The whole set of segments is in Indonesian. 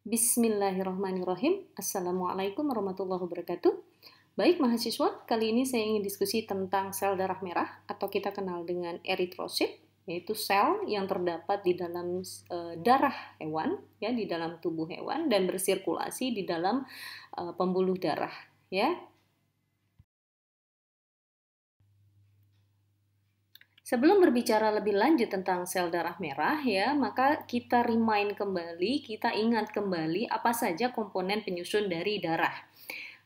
Bismillahirrahmanirrahim. Assalamualaikum warahmatullahi wabarakatuh. Baik mahasiswa, kali ini saya ingin diskusi tentang sel darah merah atau kita kenal dengan eritrosit, yaitu sel yang terdapat di dalam e, darah hewan, ya di dalam tubuh hewan dan bersirkulasi di dalam e, pembuluh darah, ya. Sebelum berbicara lebih lanjut tentang sel darah merah ya, maka kita remind kembali, kita ingat kembali apa saja komponen penyusun dari darah.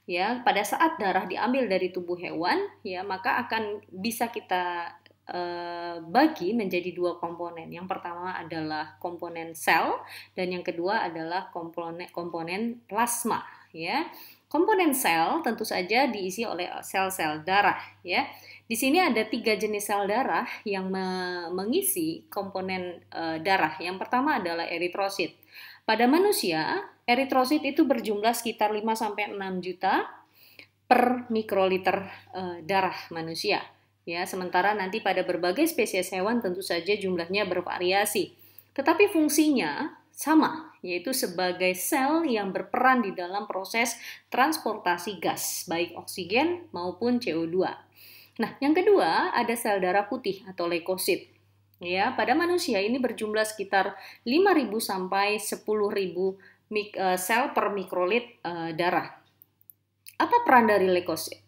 Ya, pada saat darah diambil dari tubuh hewan, ya, maka akan bisa kita uh, bagi menjadi dua komponen. Yang pertama adalah komponen sel dan yang kedua adalah komponen komponen plasma, ya. Komponen sel tentu saja diisi oleh sel-sel darah, ya. Di sini ada tiga jenis sel darah yang me mengisi komponen e, darah. Yang pertama adalah eritrosit. Pada manusia, eritrosit itu berjumlah sekitar 5-6 juta per mikroliter e, darah manusia. Ya, sementara nanti pada berbagai spesies hewan tentu saja jumlahnya bervariasi. Tetapi fungsinya sama, yaitu sebagai sel yang berperan di dalam proses transportasi gas, baik oksigen maupun CO2. Nah, yang kedua ada sel darah putih atau leukosit. Ya, pada manusia ini berjumlah sekitar 5.000 sampai 10.000 eh, sel per mikrolit uh, darah. Apa peran dari leukosit?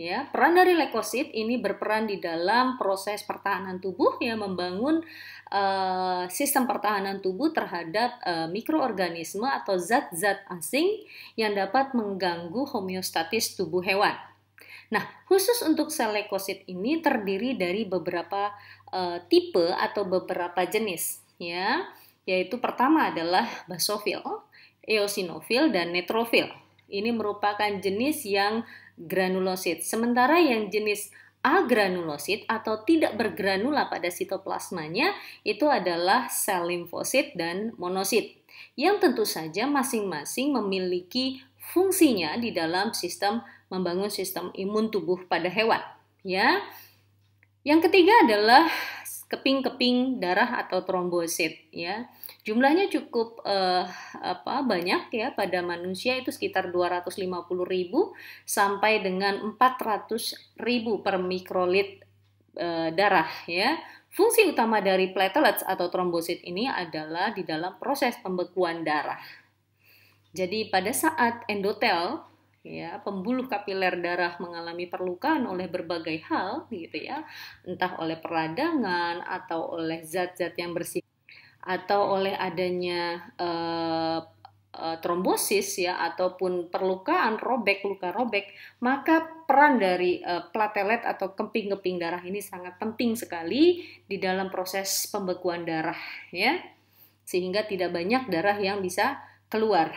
Ya, peran dari leukosit ini berperan di dalam proses pertahanan tubuh yang membangun uh, sistem pertahanan tubuh terhadap uh, mikroorganisme atau zat-zat asing yang dapat mengganggu homeostatis tubuh hewan. Nah, khusus untuk sel leukosit ini terdiri dari beberapa uh, tipe atau beberapa jenis, ya, yaitu pertama adalah basofil, eosinofil, dan netrofil. Ini merupakan jenis yang granulosit. Sementara yang jenis agranulosit atau tidak bergranula pada sitoplasmanya itu adalah sel limfosit dan monosit yang tentu saja masing-masing memiliki fungsinya di dalam sistem membangun sistem imun tubuh pada hewan, ya. Yang ketiga adalah keping-keping darah atau trombosit, ya. Jumlahnya cukup uh, apa banyak ya pada manusia itu sekitar 250.000 sampai dengan 400.000 per mikrolit uh, darah ya. Fungsi utama dari platelets atau trombosit ini adalah di dalam proses pembekuan darah. Jadi pada saat endotel ya pembuluh kapiler darah mengalami perlukaan oleh berbagai hal gitu ya. Entah oleh peradangan atau oleh zat-zat yang bersih atau oleh adanya uh, uh, trombosis ya ataupun perlukaan robek luka robek maka peran dari uh, platelet atau kemping-kemping darah ini sangat penting sekali di dalam proses pembekuan darah ya. Sehingga tidak banyak darah yang bisa keluar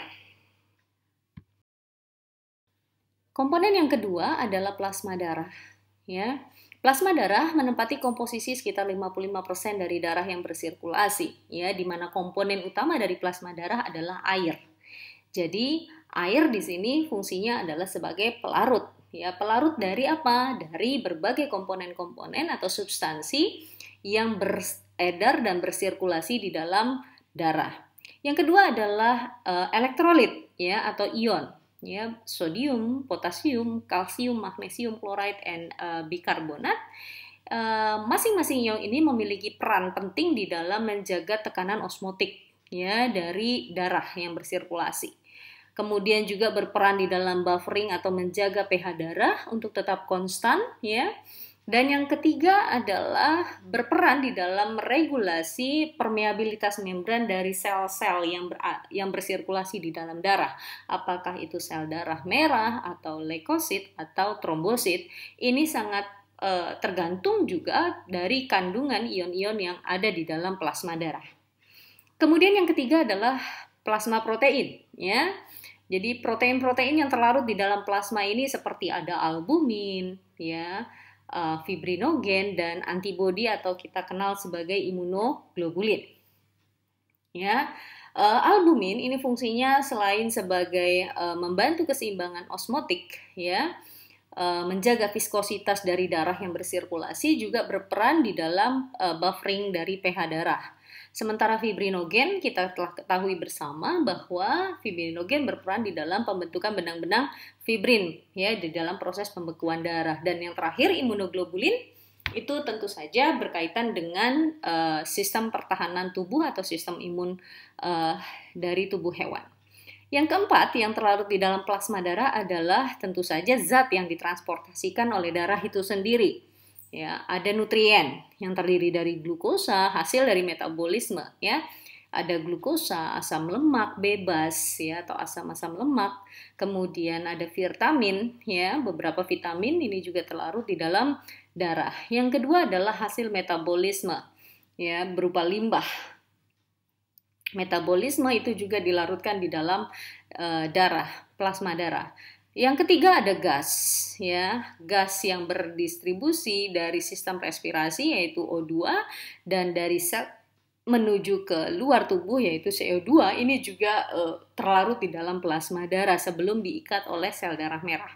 Komponen yang kedua adalah plasma darah. Ya, plasma darah menempati komposisi sekitar 55% dari darah yang bersirkulasi, ya, di mana komponen utama dari plasma darah adalah air. Jadi, air di sini fungsinya adalah sebagai pelarut. Ya, pelarut dari apa? Dari berbagai komponen-komponen atau substansi yang beredar dan bersirkulasi di dalam darah. Yang kedua adalah uh, elektrolit ya atau ion ya sodium, potasium, kalsium, magnesium, chloride, and uh, bikarbonat. Uh, masing-masing ion ini memiliki peran penting di dalam menjaga tekanan osmotik ya dari darah yang bersirkulasi. Kemudian juga berperan di dalam buffering atau menjaga pH darah untuk tetap konstan ya dan yang ketiga adalah berperan di dalam meregulasi permeabilitas membran dari sel-sel yang ber, yang bersirkulasi di dalam darah. Apakah itu sel darah merah atau leukosit atau trombosit? Ini sangat uh, tergantung juga dari kandungan ion-ion yang ada di dalam plasma darah. Kemudian yang ketiga adalah plasma protein, ya. Jadi protein-protein yang terlarut di dalam plasma ini seperti ada albumin, ya uh, fibrinogen dan antibodi atau kita kenal sebagai imunoglobulin. Ya, uh, albumin ini fungsinya selain sebagai uh, membantu keseimbangan osmotik, ya, menjaga viskositas dari darah yang bersirkulasi juga berperan di dalam buffering dari pH darah. Sementara fibrinogen kita telah ketahui bersama bahwa fibrinogen berperan di dalam pembentukan benang-benang fibrin ya di dalam proses pembekuan darah dan yang terakhir imunoglobulin itu tentu saja berkaitan dengan uh, sistem pertahanan tubuh atau sistem imun uh, dari tubuh hewan. Yang keempat yang terlarut di dalam plasma darah adalah tentu saja zat yang ditransportasikan oleh darah itu sendiri ya ada nutrien yang terdiri dari glukosa hasil dari metabolisme ya. Ada glukosa asam lemak bebas ya atau asam-asam lemak. Kemudian ada vitamin ya beberapa vitamin ini juga terlarut di dalam darah. Yang kedua adalah hasil metabolisme ya berupa limbah. Metabolisme itu juga dilarutkan di dalam uh, darah plasma darah yang ketiga ada gas, ya, gas yang berdistribusi dari sistem respirasi yaitu O2 dan dari sel menuju ke luar tubuh yaitu CO2 ini juga uh, terlarut di dalam plasma darah sebelum diikat oleh sel darah merah.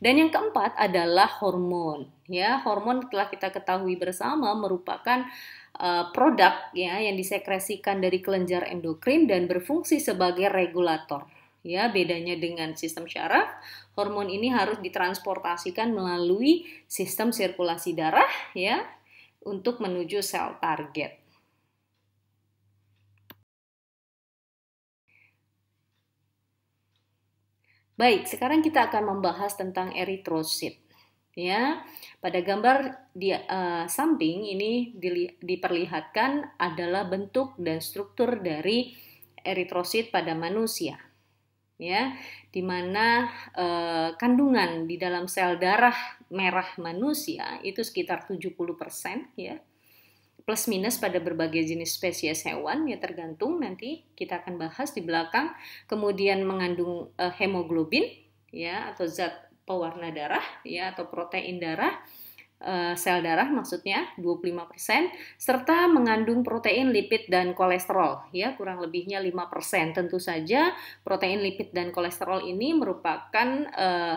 Dan yang keempat adalah hormon. Ya, hormon telah kita ketahui bersama merupakan uh, produk ya yang disekresikan dari kelenjar endokrin dan berfungsi sebagai regulator Ya, bedanya dengan sistem syaraf, hormon ini harus ditransportasikan melalui sistem sirkulasi darah ya untuk menuju sel target. Baik, sekarang kita akan membahas tentang eritrosit. Ya, pada gambar di uh, samping ini di, diperlihatkan adalah bentuk dan struktur dari eritrosit pada manusia ya di mana eh, kandungan di dalam sel darah merah manusia itu sekitar 70% ya. Plus minus pada berbagai jenis spesies hewan ya tergantung nanti kita akan bahas di belakang. Kemudian mengandung eh, hemoglobin ya atau zat pewarna darah ya atau protein darah sel darah maksudnya 25% serta mengandung protein, lipid dan kolesterol ya kurang lebihnya 5%. Tentu saja protein, lipid dan kolesterol ini merupakan uh,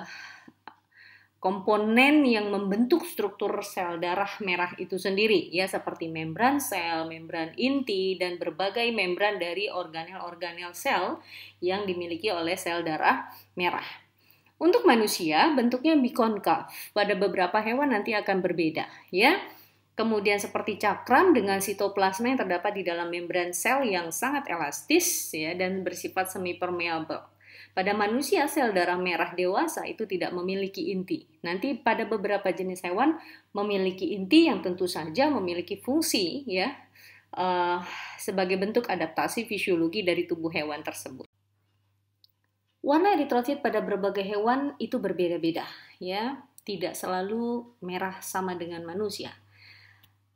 komponen yang membentuk struktur sel darah merah itu sendiri ya seperti membran sel, membran inti dan berbagai membran dari organel-organel sel yang dimiliki oleh sel darah merah. Untuk manusia bentuknya bikonkav. Pada beberapa hewan nanti akan berbeda, ya. Kemudian seperti cakram dengan sitoplasma yang terdapat di dalam membran sel yang sangat elastis ya dan bersifat semi permeable. Pada manusia sel darah merah dewasa itu tidak memiliki inti. Nanti pada beberapa jenis hewan memiliki inti yang tentu saja memiliki fungsi ya uh, sebagai bentuk adaptasi fisiologi dari tubuh hewan tersebut. Warna eritrosit pada berbagai hewan itu berbeda-beda, ya, tidak selalu merah sama dengan manusia.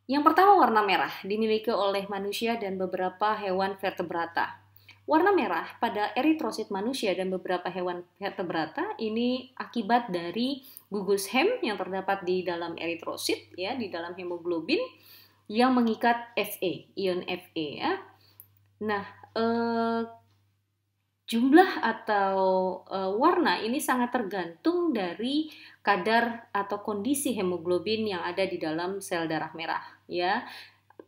Yang pertama warna merah dimiliki oleh manusia dan beberapa hewan vertebrata. Warna merah pada eritrosit manusia dan beberapa hewan vertebrata ini akibat dari gugus hem yang terdapat di dalam eritrosit ya, di dalam hemoglobin yang mengikat Fe, ion Fe ya. Nah, eh, jumlah atau uh, warna ini sangat tergantung dari kadar atau kondisi hemoglobin yang ada di dalam sel darah merah ya.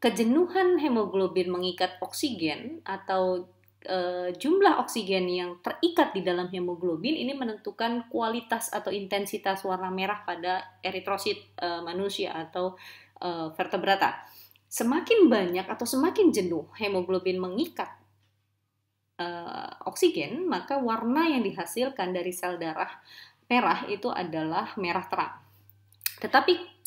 Kejenuhan hemoglobin mengikat oksigen atau uh, jumlah oksigen yang terikat di dalam hemoglobin ini menentukan kualitas atau intensitas warna merah pada eritrosit uh, manusia atau uh, vertebrata. Semakin banyak atau semakin jenuh hemoglobin mengikat uh, oksigen, maka warna yang dihasilkan dari sel darah merah itu adalah merah terang. Tetapi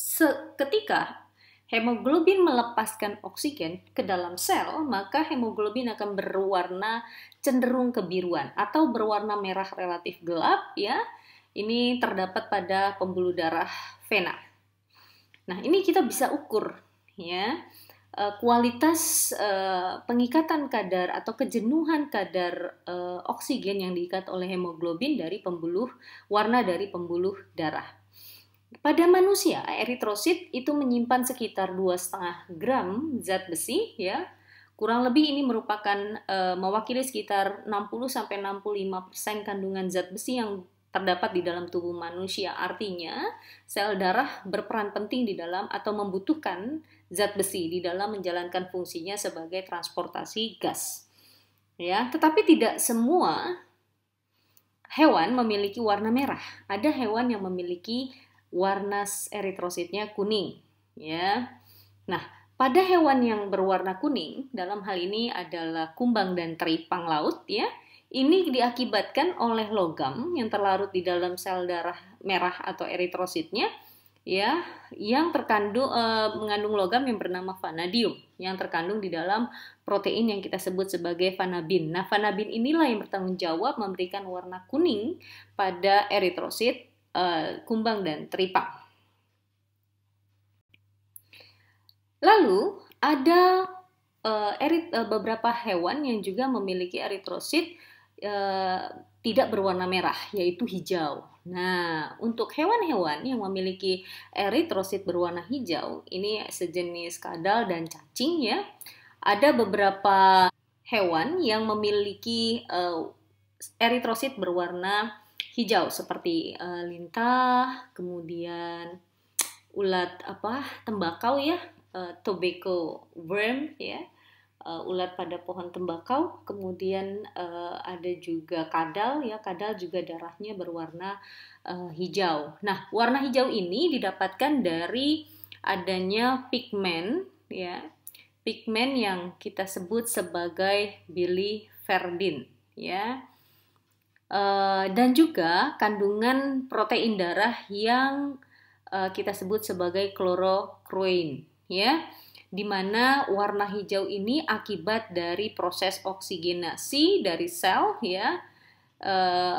ketika hemoglobin melepaskan oksigen ke dalam sel, maka hemoglobin akan berwarna cenderung kebiruan atau berwarna merah relatif gelap ya. Ini terdapat pada pembuluh darah vena. Nah, ini kita bisa ukur ya kualitas uh, pengikatan kadar atau kejenuhan kadar uh, oksigen yang diikat oleh hemoglobin dari pembuluh warna dari pembuluh darah. Pada manusia, eritrosit itu menyimpan sekitar 2,5 gram zat besi ya. Kurang lebih ini merupakan mewakili sekitar 60 sampai 65% kandungan zat besi yang terdapat di dalam tubuh manusia. Artinya, sel darah berperan penting di dalam atau membutuhkan zat besi di dalam menjalankan fungsinya sebagai transportasi gas. Ya, tetapi tidak semua hewan memiliki warna merah. Ada hewan yang memiliki warna eritrositnya kuning, ya. Nah, pada hewan yang berwarna kuning, dalam hal ini adalah kumbang dan teripang laut, ya, ini diakibatkan oleh logam yang terlarut di dalam sel darah merah atau eritrositnya ya yang terkandung e, mengandung logam yang bernama vanadium yang terkandung di dalam protein yang kita sebut sebagai vanabin. Nah, vanabin inilah yang bertanggung jawab memberikan warna kuning pada eritrosit, e, kumbang dan teripang. Lalu ada e, erit, beberapa hewan yang juga memiliki eritrosit Eh, tidak berwarna merah, yaitu hijau. Nah, untuk hewan-hewan yang memiliki eritrosit berwarna hijau, ini sejenis kadal dan cacing ya. Ada beberapa hewan yang memiliki uh, eritrosit berwarna hijau seperti uh, lintah, kemudian ulat apa tembakau ya, uh, tobacco worm ya uh, ulat pada pohon tembakau, kemudian uh, ada juga kadal ya, kadal juga darahnya berwarna uh, hijau. Nah, warna hijau ini didapatkan dari adanya pigmen ya. Pigmen yang kita sebut sebagai biliverdin ya. Uh, dan juga kandungan protein darah yang uh, kita sebut sebagai klorokroin ya di mana warna hijau ini akibat dari proses oksigenasi dari sel ya eh,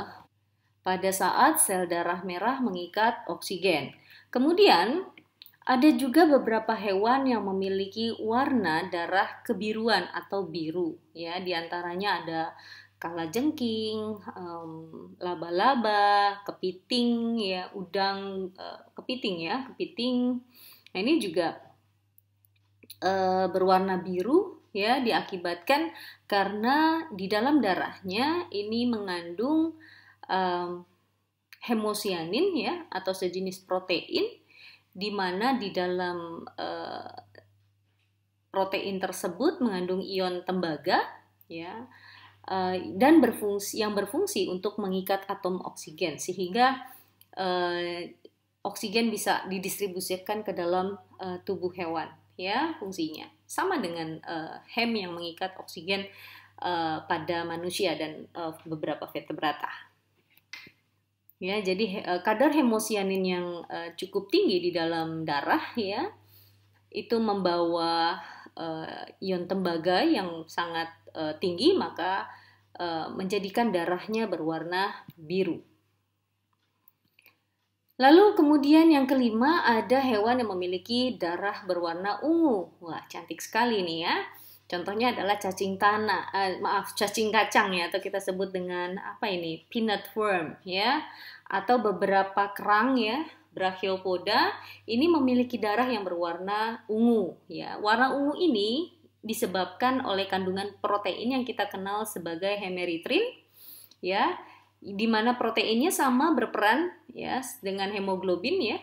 pada saat sel darah merah mengikat oksigen. Kemudian ada juga beberapa hewan yang memiliki warna darah kebiruan atau biru ya di antaranya ada kalajengking, um, laba-laba, kepiting ya, udang uh, kepiting ya, kepiting. Nah, ini juga e, berwarna biru ya diakibatkan karena di dalam darahnya ini mengandung e, hemosianin ya atau sejenis protein di mana di dalam e, protein tersebut mengandung ion tembaga ya e, dan berfungsi yang berfungsi untuk mengikat atom oksigen sehingga e, oksigen bisa didistribusikan ke dalam tubuh hewan ya fungsinya sama dengan uh, hem yang mengikat oksigen uh, pada manusia dan uh, beberapa vertebrata. Ya, jadi uh, kadar hemosianin yang uh, cukup tinggi di dalam darah ya itu membawa uh, ion tembaga yang sangat uh, tinggi maka uh, menjadikan darahnya berwarna biru. Lalu kemudian yang kelima ada hewan yang memiliki darah berwarna ungu. Wah, cantik sekali nih ya. Contohnya adalah cacing tanah, uh, maaf, cacing kacang ya atau kita sebut dengan apa ini? peanut worm ya. Atau beberapa kerang ya, Brachiopoda ini memiliki darah yang berwarna ungu ya. Warna ungu ini disebabkan oleh kandungan protein yang kita kenal sebagai hemeritrin ya di mana proteinnya sama berperan ya dengan hemoglobin ya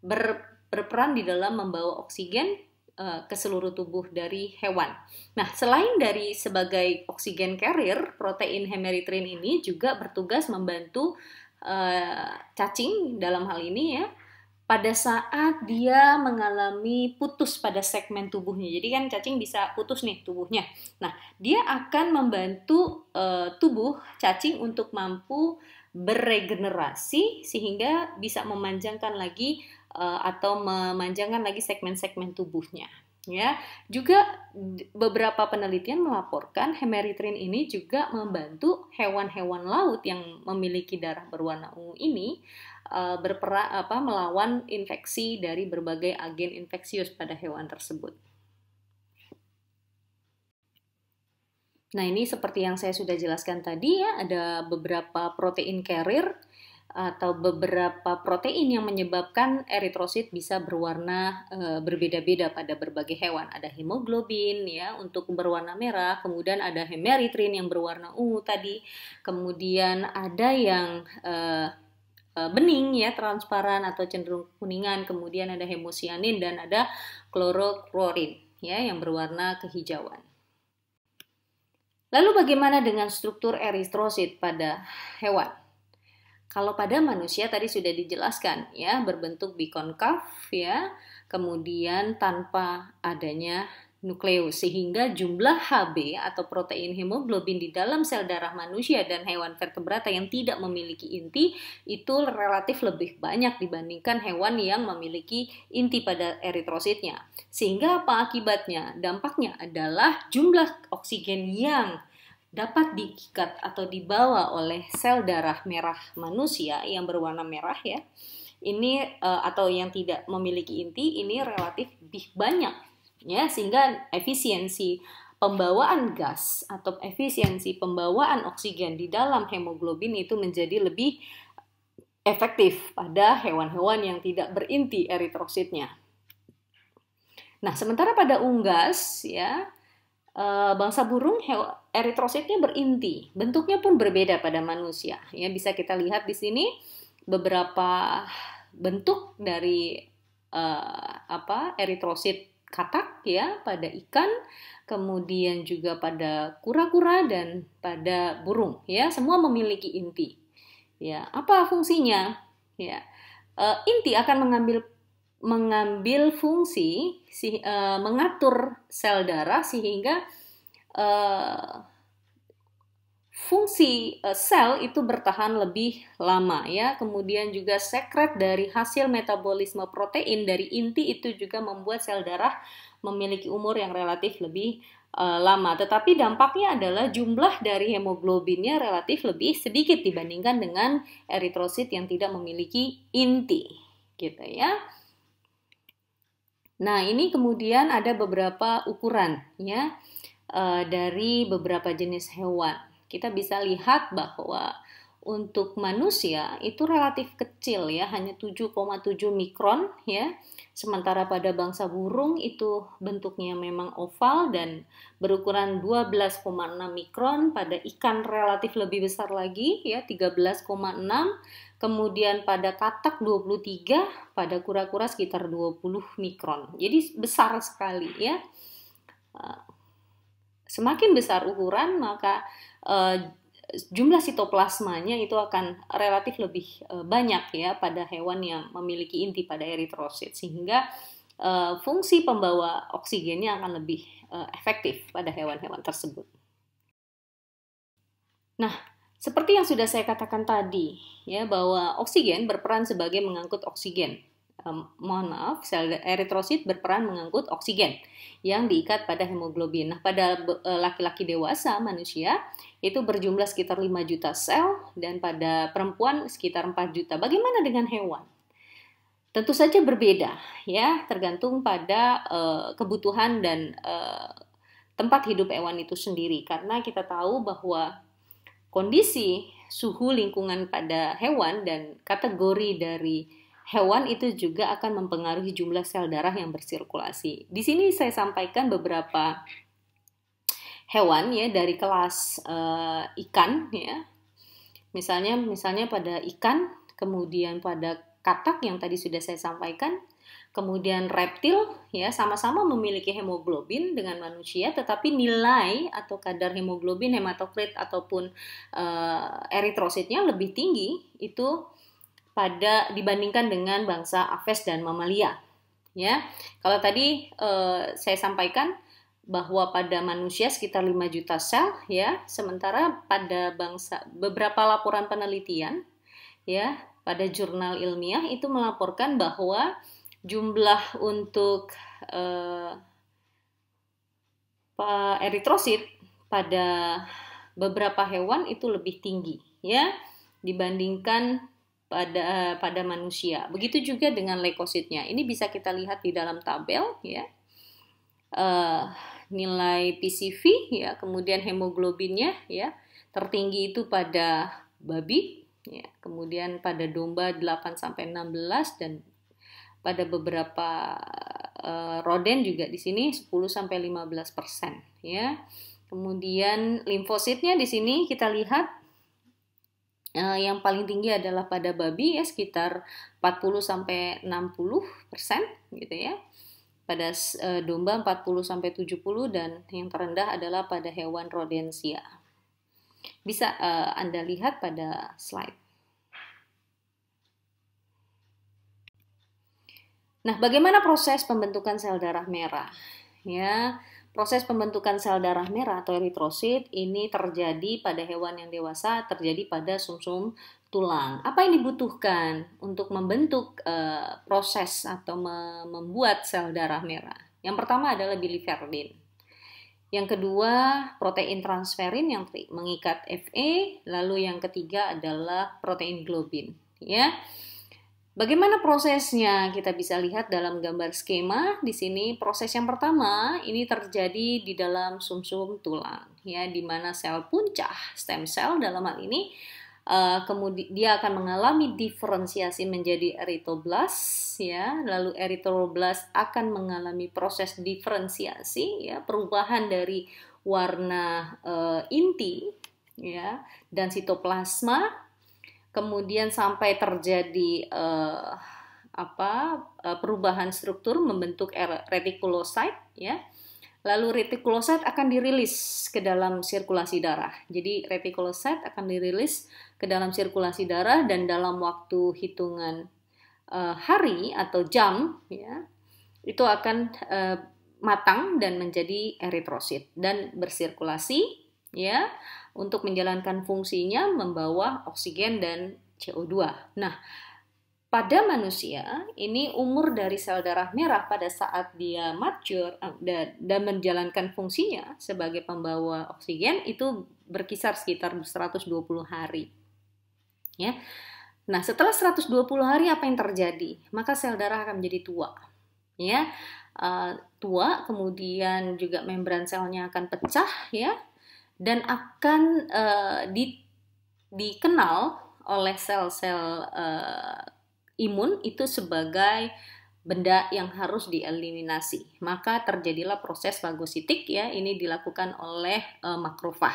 ber, berperan di dalam membawa oksigen uh, ke seluruh tubuh dari hewan. Nah, selain dari sebagai oksigen carrier, protein hemeritrin ini juga bertugas membantu uh, cacing dalam hal ini ya pada saat dia mengalami putus pada segmen tubuhnya. Jadi kan cacing bisa putus nih tubuhnya. Nah, dia akan membantu uh, tubuh cacing untuk mampu beregenerasi sehingga bisa memanjangkan lagi uh, atau memanjangkan lagi segmen-segmen tubuhnya. Ya, juga beberapa penelitian melaporkan hemeritrin ini juga membantu hewan-hewan laut yang memiliki darah berwarna ungu ini uh, berperan apa melawan infeksi dari berbagai agen infeksius pada hewan tersebut. Nah, ini seperti yang saya sudah jelaskan tadi ya, ada beberapa protein carrier atau beberapa protein yang menyebabkan eritrosit bisa berwarna e, berbeda-beda pada berbagai hewan. Ada hemoglobin ya untuk berwarna merah, kemudian ada hemeritrin yang berwarna ungu tadi, kemudian ada yang e, uh, bening ya, transparan atau cenderung kuningan, kemudian ada hemosianin dan ada kloroklorin ya yang berwarna kehijauan. Lalu bagaimana dengan struktur eritrosit pada hewan? Kalau pada manusia tadi sudah dijelaskan ya, berbentuk bikonkav ya, kemudian tanpa adanya nukleus sehingga jumlah Hb atau protein hemoglobin di dalam sel darah manusia dan hewan vertebrata yang tidak memiliki inti itu relatif lebih banyak dibandingkan hewan yang memiliki inti pada eritrositnya. Sehingga apa akibatnya? Dampaknya adalah jumlah oksigen yang dapat diikat atau dibawa oleh sel darah merah manusia yang berwarna merah ya. Ini uh, atau yang tidak memiliki inti ini relatif lebih banyak ya sehingga efisiensi pembawaan gas atau efisiensi pembawaan oksigen di dalam hemoglobin itu menjadi lebih efektif pada hewan-hewan yang tidak berinti eritrositnya. Nah, sementara pada unggas ya eh, bangsa burung eritrositnya berinti, bentuknya pun berbeda pada manusia. Ya, bisa kita lihat di sini beberapa bentuk dari uh, apa eritrosit katak ya pada ikan, kemudian juga pada kura-kura dan pada burung ya, semua memiliki inti. Ya, apa fungsinya? Ya. E, inti akan mengambil mengambil fungsi si, e, mengatur sel darah sehingga e, fungsi uh, sel itu bertahan lebih lama ya. Kemudian juga sekret dari hasil metabolisme protein dari inti itu juga membuat sel darah memiliki umur yang relatif lebih uh, lama. Tetapi dampaknya adalah jumlah dari hemoglobinnya relatif lebih sedikit dibandingkan dengan eritrosit yang tidak memiliki inti, gitu ya. Nah, ini kemudian ada beberapa ukuran ya uh, dari beberapa jenis hewan kita bisa lihat bahwa untuk manusia itu relatif kecil ya, hanya 7,7 mikron ya. Sementara pada bangsa burung itu bentuknya memang oval dan berukuran 12,6 mikron, pada ikan relatif lebih besar lagi ya 13,6. Kemudian pada katak 23, pada kura-kura sekitar 20 mikron. Jadi besar sekali ya. Semakin besar ukuran maka uh, jumlah sitoplasmanya itu akan relatif lebih uh, banyak ya pada hewan yang memiliki inti pada eritrosit sehingga uh, fungsi pembawa oksigennya akan lebih uh, efektif pada hewan-hewan tersebut. Nah, seperti yang sudah saya katakan tadi ya bahwa oksigen berperan sebagai mengangkut oksigen um, mohon maaf, sel eritrosit berperan mengangkut oksigen yang diikat pada hemoglobin. Nah, pada eh, laki-laki dewasa manusia itu berjumlah sekitar 5 juta sel dan pada perempuan sekitar 4 juta. Bagaimana dengan hewan? Tentu saja berbeda ya, tergantung pada uh, kebutuhan dan uh, tempat hidup hewan itu sendiri karena kita tahu bahwa kondisi suhu lingkungan pada hewan dan kategori dari hewan itu juga akan mempengaruhi jumlah sel darah yang bersirkulasi. Di sini saya sampaikan beberapa hewan ya dari kelas uh, ikan ya. Misalnya misalnya pada ikan, kemudian pada katak yang tadi sudah saya sampaikan, kemudian reptil ya sama-sama memiliki hemoglobin dengan manusia tetapi nilai atau kadar hemoglobin hematokrit ataupun uh, eritrositnya lebih tinggi itu pada dibandingkan dengan bangsa Aves dan Mamalia. Ya, kalau tadi eh, saya sampaikan bahwa pada manusia sekitar 5 juta sel ya, sementara pada bangsa beberapa laporan penelitian ya pada jurnal ilmiah itu melaporkan bahwa jumlah untuk eh, eritrosit pada beberapa hewan itu lebih tinggi ya dibandingkan pada pada manusia. Begitu juga dengan leukositnya. Ini bisa kita lihat di dalam tabel ya. Uh, nilai PCV ya, kemudian hemoglobinnya ya. Tertinggi itu pada babi ya, kemudian pada domba 8 sampai 16 dan pada beberapa uh, roden juga di sini 10 sampai 15% ya. Kemudian limfositnya di sini kita lihat Uh, yang paling tinggi adalah pada babi ya sekitar 40 sampai 60 persen gitu ya. Pada uh, domba 40 sampai 70 dan yang terendah adalah pada hewan rodensia. Bisa uh, Anda lihat pada slide. Nah, bagaimana proses pembentukan sel darah merah? Ya, Proses pembentukan sel darah merah atau eritrosit ini terjadi pada hewan yang dewasa, terjadi pada sumsum -sum tulang. Apa yang dibutuhkan untuk membentuk uh, proses atau me membuat sel darah merah? Yang pertama adalah biliverdin. Yang kedua, protein transferin yang mengikat Fe, lalu yang ketiga adalah protein globin, ya. Bagaimana prosesnya? Kita bisa lihat dalam gambar skema. Di sini proses yang pertama ini terjadi di dalam sumsum -sum tulang, ya, di mana sel puncak stem cell dalam hal ini uh, kemudian dia akan mengalami diferensiasi menjadi eritroblast, ya. Lalu eritroblast akan mengalami proses diferensiasi, ya, perubahan dari warna uh, inti, ya, dan sitoplasma kemudian sampai terjadi uh, apa uh, perubahan struktur membentuk reticulocyte ya. Lalu reticulocyte akan dirilis ke dalam sirkulasi darah. Jadi reticulocyte akan dirilis ke dalam sirkulasi darah dan dalam waktu hitungan uh, hari atau jam ya itu akan uh, matang dan menjadi eritrosit dan bersirkulasi ya untuk menjalankan fungsinya membawa oksigen dan CO2. Nah, pada manusia ini umur dari sel darah merah pada saat dia mature eh, dan menjalankan fungsinya sebagai pembawa oksigen itu berkisar sekitar 120 hari. Ya. Nah, setelah 120 hari apa yang terjadi? Maka sel darah akan menjadi tua. Ya. Uh, tua, kemudian juga membran selnya akan pecah ya dan akan uh, di, dikenal oleh sel-sel uh, imun itu sebagai benda yang harus dieliminasi. Maka terjadilah proses fagositik ya, ini dilakukan oleh uh, makrofag.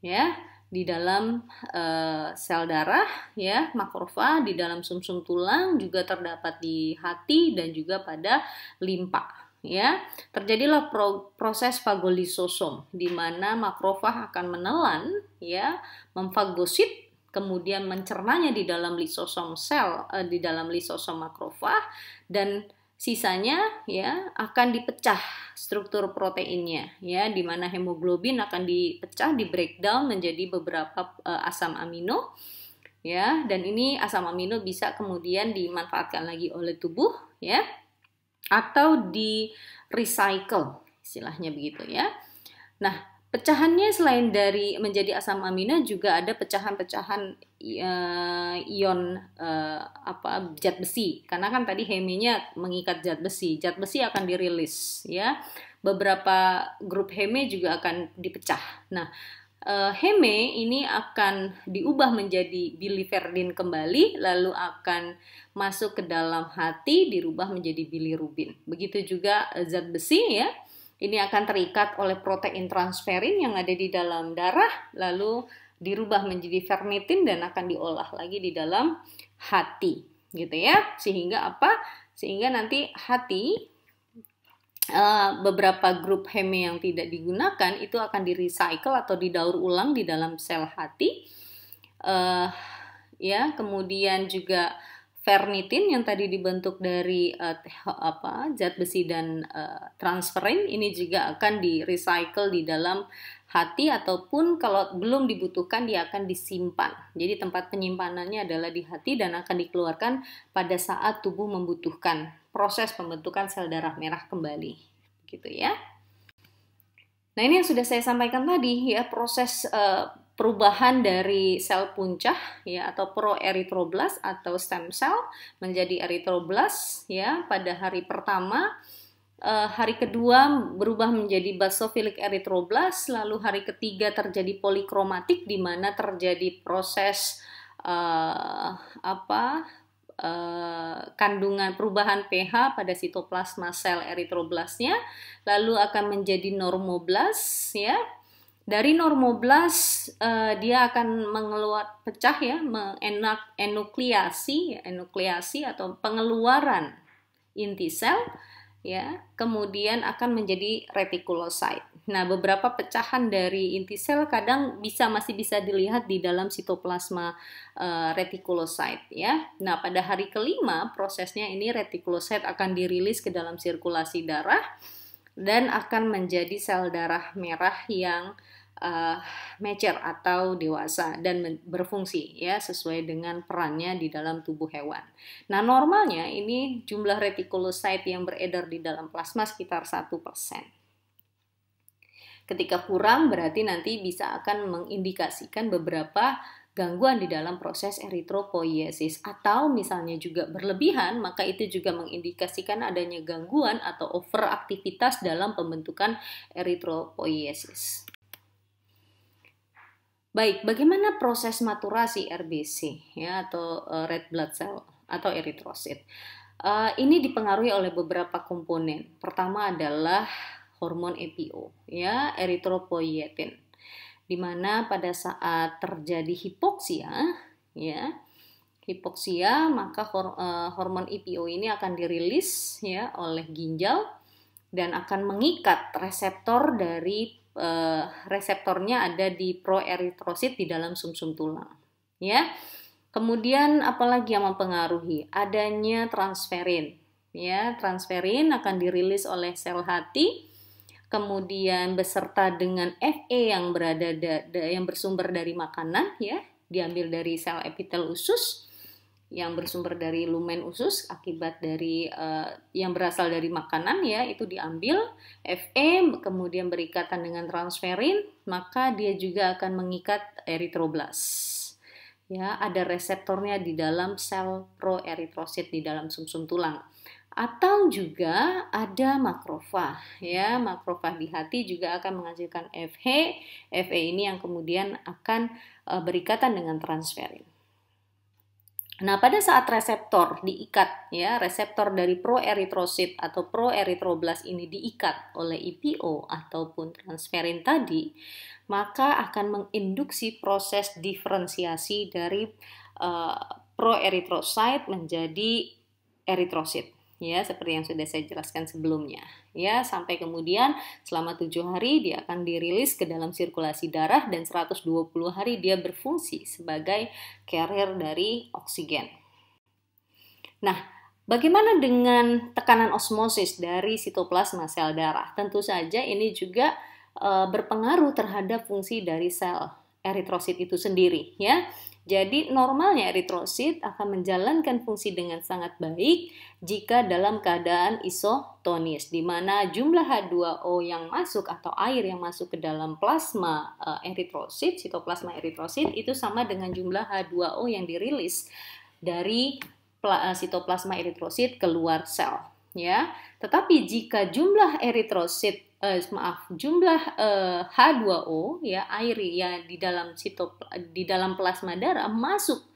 Ya, di dalam uh, sel darah ya, makrofag di dalam sumsum -sum tulang juga terdapat di hati dan juga pada limpa ya terjadilah pro, proses fagolisosom di mana makrofag akan menelan ya memfagosit kemudian mencernanya di dalam lisosom sel eh, di dalam lisosom makrofag dan sisanya ya akan dipecah struktur proteinnya ya di mana hemoglobin akan dipecah di breakdown menjadi beberapa eh, asam amino ya dan ini asam amino bisa kemudian dimanfaatkan lagi oleh tubuh ya atau di recycle istilahnya begitu ya. Nah, pecahannya selain dari menjadi asam amino juga ada pecahan-pecahan uh, ion uh, apa zat besi karena kan tadi hemenya mengikat zat besi. Zat besi akan dirilis ya. Beberapa grup heme juga akan dipecah. Nah, uh, heme ini akan diubah menjadi biliverdin kembali lalu akan masuk ke dalam hati dirubah menjadi bilirubin. Begitu juga uh, zat besi ya. Ini akan terikat oleh protein transferin yang ada di dalam darah lalu dirubah menjadi fermitin dan akan diolah lagi di dalam hati gitu ya. Sehingga apa? Sehingga nanti hati uh, beberapa grup heme yang tidak digunakan itu akan di recycle atau didaur ulang di dalam sel hati. Uh, ya kemudian juga fernitin yang tadi dibentuk dari uh, apa zat besi dan uh, transferin ini juga akan di recycle di dalam hati ataupun kalau belum dibutuhkan dia akan disimpan. Jadi tempat penyimpanannya adalah di hati dan akan dikeluarkan pada saat tubuh membutuhkan proses pembentukan sel darah merah kembali. Gitu ya. Nah, ini yang sudah saya sampaikan tadi ya proses uh, perubahan dari sel puncak ya atau proerythroblast atau stem cell menjadi erythroblast ya pada hari pertama uh, hari kedua berubah menjadi basophilic erythroblast, lalu hari ketiga terjadi polikromatik di mana terjadi proses uh, apa uh, kandungan perubahan pH pada sitoplasma sel erythroblastnya, lalu akan menjadi normoblast ya. Dari normoblas uh, dia akan mengeluar pecah ya, mengenak enukleasi, enukleasi atau pengeluaran inti sel ya, kemudian akan menjadi retikulosit. Nah, beberapa pecahan dari inti sel kadang bisa masih bisa dilihat di dalam sitoplasma uh, retikulosit ya. Nah, pada hari kelima prosesnya ini retikulosit akan dirilis ke dalam sirkulasi darah dan akan menjadi sel darah merah yang uh, mature atau dewasa dan berfungsi ya sesuai dengan perannya di dalam tubuh hewan. Nah, normalnya ini jumlah retikulosit yang beredar di dalam plasma sekitar 1%. Ketika kurang berarti nanti bisa akan mengindikasikan beberapa gangguan di dalam proses eritropoiesis atau misalnya juga berlebihan maka itu juga mengindikasikan adanya gangguan atau overaktivitas dalam pembentukan eritropoiesis. Baik, bagaimana proses maturasi RBC ya atau uh, red blood cell atau eritrosit? Uh, ini dipengaruhi oleh beberapa komponen. Pertama adalah hormon EPO ya, eritropoietin. Di mana pada saat terjadi hipoksia ya, hipoksia maka uh, hormon EPO ini akan dirilis ya oleh ginjal dan akan mengikat reseptor dari uh, reseptornya ada di proeritrosit di dalam sumsum -sum tulang. Ya. Kemudian apalagi yang mempengaruhi? Adanya transferin. Ya, transferin akan dirilis oleh sel hati kemudian beserta dengan Fe yang berada da, da, yang bersumber dari makanan ya, diambil dari sel epitel usus yang bersumber dari lumen usus akibat dari uh, yang berasal dari makanan ya itu diambil. Fe kemudian berikatan dengan transferin maka dia juga akan mengikat eritroblas ya ada reseptornya di dalam sel proeritrosit di dalam sumsum -sum tulang atau juga ada makrofag ya. Makrofag di hati juga akan menghasilkan Fe Fe ini yang kemudian akan uh, berikatan dengan transferin. Nah, pada saat reseptor diikat ya, reseptor dari proeritrosit atau proeritroblas ini diikat oleh EPO ataupun transferin tadi, maka akan menginduksi proses diferensiasi dari uh, proeritrosit menjadi eritrosit ya seperti yang sudah saya jelaskan sebelumnya ya sampai kemudian selama tujuh hari dia akan dirilis ke dalam sirkulasi darah dan 120 hari dia berfungsi sebagai carrier dari oksigen. Nah, bagaimana dengan tekanan osmosis dari sitoplasma sel darah? Tentu saja ini juga e, berpengaruh terhadap fungsi dari sel eritrosit itu sendiri ya. Jadi normalnya eritrosit akan menjalankan fungsi dengan sangat baik jika dalam keadaan isotonis di mana jumlah H2O yang masuk atau air yang masuk ke dalam plasma uh, eritrosit, sitoplasma eritrosit itu sama dengan jumlah H2O yang dirilis dari uh, sitoplasma eritrosit keluar sel ya. Tetapi jika jumlah eritrosit uh, maaf jumlah eh, H2O ya air ya di dalam sitop di dalam plasma darah masuk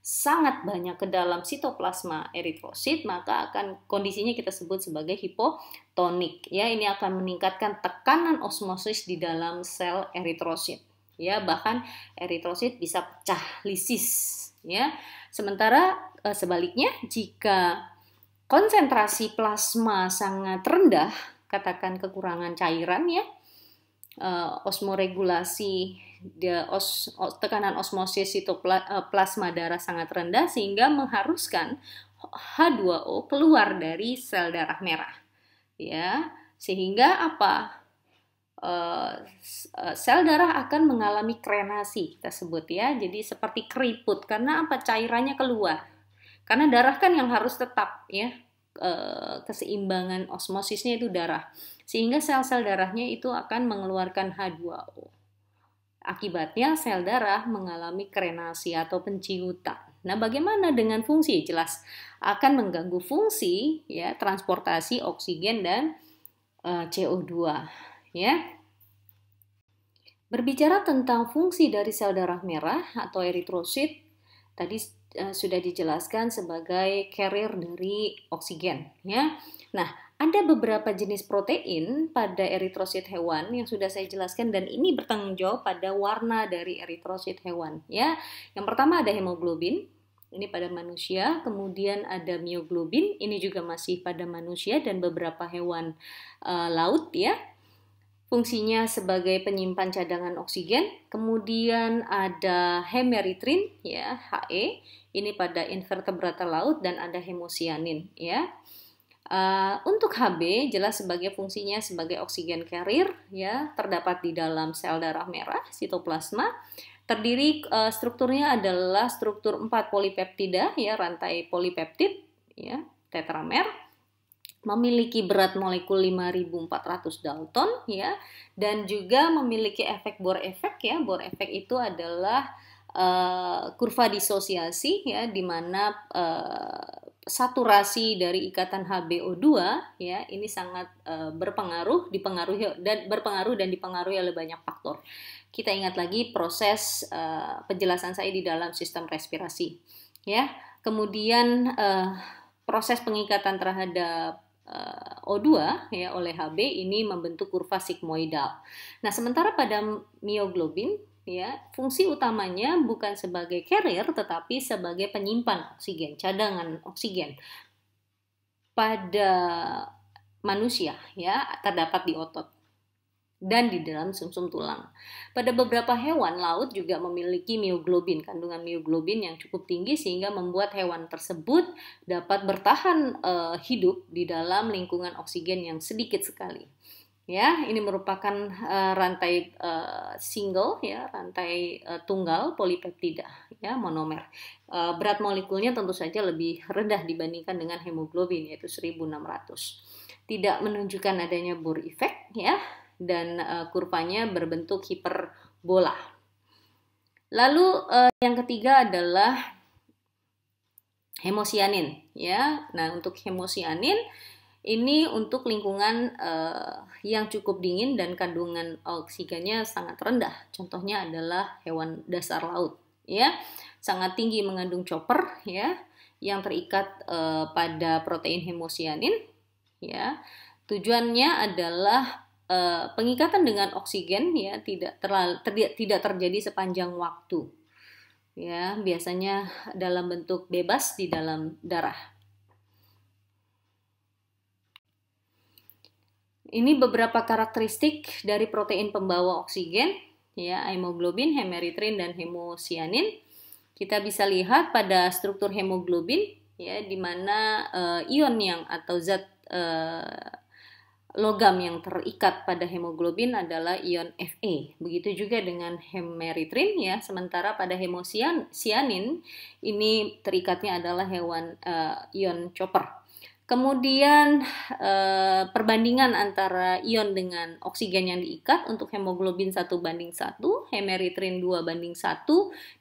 sangat banyak ke dalam sitoplasma eritrosit maka akan kondisinya kita sebut sebagai hipotonik. Ya ini akan meningkatkan tekanan osmosis di dalam sel eritrosit. Ya bahkan eritrosit bisa pecah lisis. Ya sementara uh, sebaliknya jika konsentrasi plasma sangat rendah katakan kekurangan cairan ya. Uh, osmoregulasi dia os, os, tekanan osmosis itu uh, plasma darah sangat rendah sehingga mengharuskan H2O keluar dari sel darah merah ya. Sehingga apa? Uh, sel darah akan mengalami krenasi kita sebut ya. Jadi seperti keriput karena apa? Cairannya keluar. Karena darah kan yang harus tetap ya Eh, keseimbangan osmosisnya itu darah. Sehingga sel-sel darahnya itu akan mengeluarkan H2O. Akibatnya sel darah mengalami krenasi atau penciutan. Nah, bagaimana dengan fungsi? Jelas akan mengganggu fungsi ya transportasi oksigen dan uh, eh, CO2 ya. Berbicara tentang fungsi dari sel darah merah atau eritrosit, tadi uh, sudah dijelaskan sebagai carrier dari oksigen ya. Nah, ada beberapa jenis protein pada eritrosit hewan yang sudah saya jelaskan dan ini bertanggung jawab pada warna dari eritrosit hewan ya. Yang pertama ada hemoglobin, ini pada manusia, kemudian ada mioglobin, ini juga masih pada manusia dan beberapa hewan uh, laut ya. Fungsinya sebagai penyimpan cadangan oksigen. Kemudian ada hemeritrin ya, He, ini pada invertebrata laut dan ada hemosianin ya. Uh, untuk Hb jelas sebagai fungsinya sebagai oksigen carrier ya terdapat di dalam sel darah merah sitoplasma terdiri uh, strukturnya adalah struktur 4 polipeptida ya rantai polipeptid ya tetramer memiliki berat molekul 5400 Dalton ya dan juga memiliki efek Bohr efek ya Bohr efek itu adalah uh, kurva disosiasi ya di mana uh, saturasi dari ikatan HbO2 ya ini sangat uh, berpengaruh dipengaruhi dan berpengaruh dan dipengaruhi oleh banyak faktor. Kita ingat lagi proses uh, penjelasan saya di dalam sistem respirasi ya. Kemudian uh, proses pengikatan terhadap uh, O2 ya oleh Hb ini membentuk kurva sigmoidal. Nah, sementara pada mioglobin ya fungsi utamanya bukan sebagai carrier tetapi sebagai penyimpan oksigen cadangan oksigen pada manusia ya terdapat di otot dan di dalam sumsum -sum tulang. Pada beberapa hewan laut juga memiliki mioglobin, kandungan mioglobin yang cukup tinggi sehingga membuat hewan tersebut dapat bertahan uh, hidup di dalam lingkungan oksigen yang sedikit sekali ya ini merupakan uh, rantai uh, single ya rantai uh, tunggal polipeptida ya monomer. Uh, berat molekulnya tentu saja lebih rendah dibandingkan dengan hemoglobin yaitu 1600 tidak menunjukkan adanya Bohr effect ya dan uh, kurvanya berbentuk hiperbola. Lalu uh, yang ketiga adalah hemosianin ya. Nah untuk hemosianin ini untuk lingkungan uh, yang cukup dingin dan kandungan oksigennya sangat rendah. Contohnya adalah hewan dasar laut, ya, sangat tinggi mengandung chopper, ya, yang terikat uh, pada protein hemosianin, ya. Tujuannya adalah uh, pengikatan dengan oksigen, ya, tidak terlalu ter, tidak terjadi sepanjang waktu, ya, biasanya dalam bentuk bebas di dalam darah. Ini beberapa karakteristik dari protein pembawa oksigen, ya, hemoglobin, hemeritrin, dan hemosianin. Kita bisa lihat pada struktur hemoglobin, ya, di mana uh, ion yang atau zat uh, logam yang terikat pada hemoglobin adalah ion Fe. Begitu juga dengan hemeritrin ya. Sementara pada hemosianin ini terikatnya adalah hewan uh, ion chopper. Kemudian eh, perbandingan antara ion dengan oksigen yang diikat untuk hemoglobin 1 banding 1, hemeritrin 2 banding 1,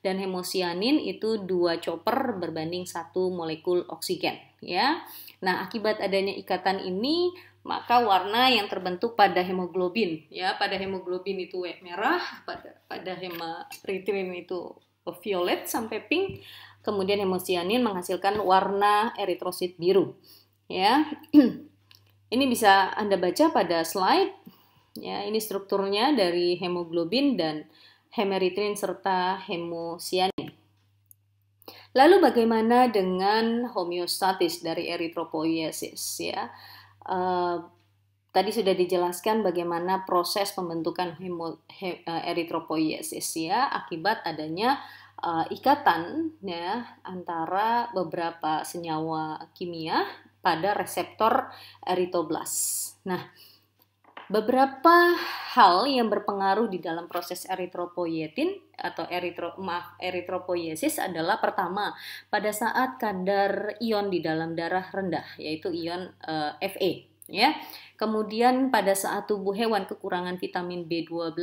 dan hemosianin itu 2 chopper berbanding 1 molekul oksigen. ya. Nah, akibat adanya ikatan ini, maka warna yang terbentuk pada hemoglobin, ya pada hemoglobin itu merah, pada pada hemeritrin itu violet sampai pink, kemudian hemosianin menghasilkan warna eritrosit biru ya. ini bisa Anda baca pada slide. Ya, ini strukturnya dari hemoglobin dan hemeritrin serta hemosianin. Lalu bagaimana dengan homeostatis dari eritropoiesis ya? Uh, tadi sudah dijelaskan bagaimana proses pembentukan hemo, he, uh, eritropoiesis ya akibat adanya uh, ikatan ya antara beberapa senyawa kimia pada reseptor eritoblas. Nah, beberapa hal yang berpengaruh di dalam proses eritropoietin atau eritro maaf eritropoiesis adalah pertama pada saat kadar ion di dalam darah rendah yaitu ion uh, Fe ya. Kemudian pada saat tubuh hewan kekurangan vitamin B12,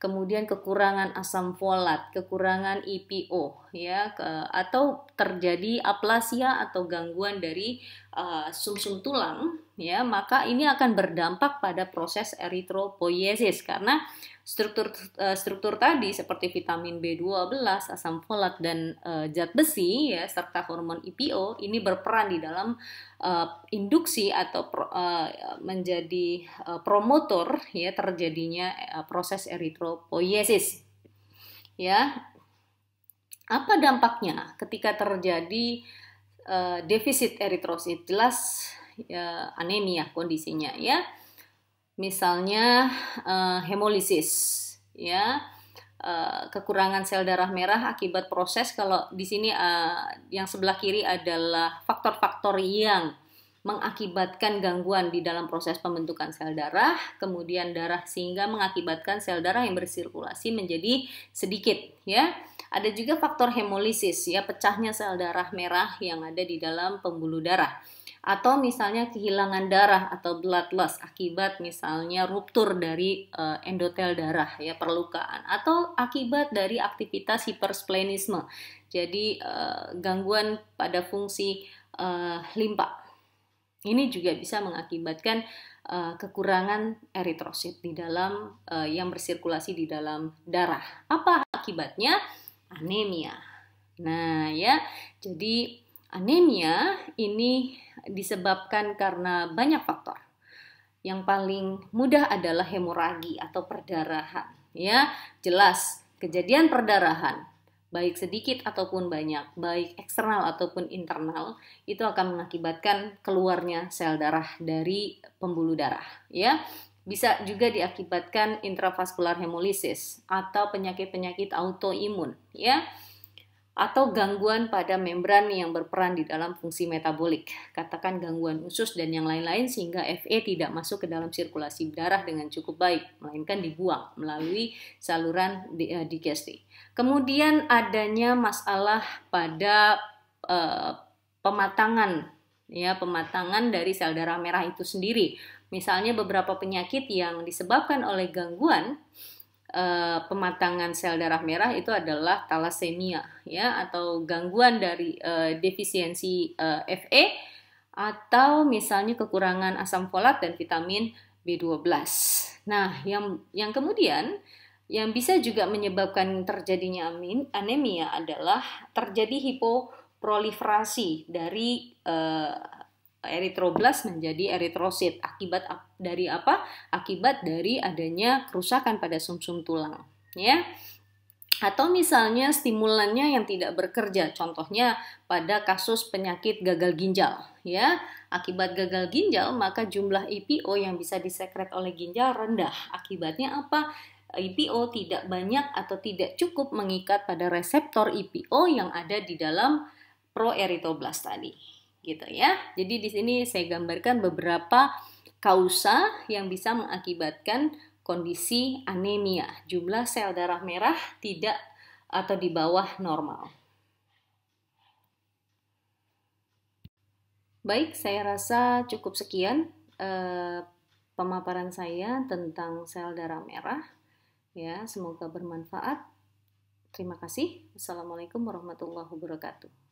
kemudian kekurangan asam folat, kekurangan EPO ya ke, atau terjadi aplasia atau gangguan dari uh, sumsum -sum tulang ya maka ini akan berdampak pada proses eritropoiesis karena struktur uh, struktur tadi seperti vitamin B12, asam folat dan uh, zat besi ya serta hormon EPO ini berperan di dalam uh, induksi atau pro, uh, menjadi uh, promotor ya terjadinya uh, proses eritropoiesis. Ya. Apa dampaknya ketika terjadi uh, defisit eritrosit? Jelas ya, anemia kondisinya ya. Misalnya uh, hemolisis ya. Uh, kekurangan sel darah merah akibat proses kalau di sini uh, yang sebelah kiri adalah faktor-faktor yang mengakibatkan gangguan di dalam proses pembentukan sel darah, kemudian darah sehingga mengakibatkan sel darah yang bersirkulasi menjadi sedikit ya. Ada juga faktor hemolisis ya, pecahnya sel darah merah yang ada di dalam pembuluh darah atau misalnya kehilangan darah atau blood loss akibat misalnya ruptur dari uh, endotel darah ya perlukaan. Atau akibat dari aktivitas hipersplenisme jadi uh, gangguan pada fungsi uh, limpa. Ini juga bisa mengakibatkan uh, kekurangan eritrosit di dalam uh, yang bersirkulasi di dalam darah. Apa akibatnya? Anemia. Nah ya jadi anemia ini disebabkan karena banyak faktor. Yang paling mudah adalah hemoragi atau perdarahan. Ya, jelas kejadian perdarahan baik sedikit ataupun banyak, baik eksternal ataupun internal, itu akan mengakibatkan keluarnya sel darah dari pembuluh darah, ya. Bisa juga diakibatkan intravaskular hemolisis atau penyakit-penyakit autoimun, ya atau gangguan pada membran yang berperan di dalam fungsi metabolik, katakan gangguan usus dan yang lain-lain sehingga Fe tidak masuk ke dalam sirkulasi darah dengan cukup baik, melainkan dibuang melalui saluran eh, digestif. Kemudian adanya masalah pada uh, pematangan ya, pematangan dari sel darah merah itu sendiri. Misalnya beberapa penyakit yang disebabkan oleh gangguan uh, pematangan sel darah merah itu adalah talasemia ya atau gangguan dari uh, defisiensi uh, Fe atau misalnya kekurangan asam folat dan vitamin B12. Nah, yang yang kemudian yang bisa juga menyebabkan terjadinya anemia adalah terjadi hipoproliferasi dari uh, eritroblast menjadi eritrosit. Akibat dari apa? Akibat dari adanya kerusakan pada sumsum -sum tulang, ya. Atau misalnya stimulannya yang tidak bekerja, contohnya pada kasus penyakit gagal ginjal, ya. Akibat gagal ginjal, maka jumlah EPO yang bisa disekret oleh ginjal rendah. Akibatnya apa? EPO tidak banyak atau tidak cukup mengikat pada reseptor EPO yang ada di dalam proeritoblas tadi gitu ya. Jadi di sini saya gambarkan beberapa kausa yang bisa mengakibatkan kondisi anemia, jumlah sel darah merah tidak atau di bawah normal. Baik, saya rasa cukup sekian eh, pemaparan saya tentang sel darah merah. Ya, semoga bermanfaat. Terima kasih. Assalamualaikum warahmatullahi wabarakatuh.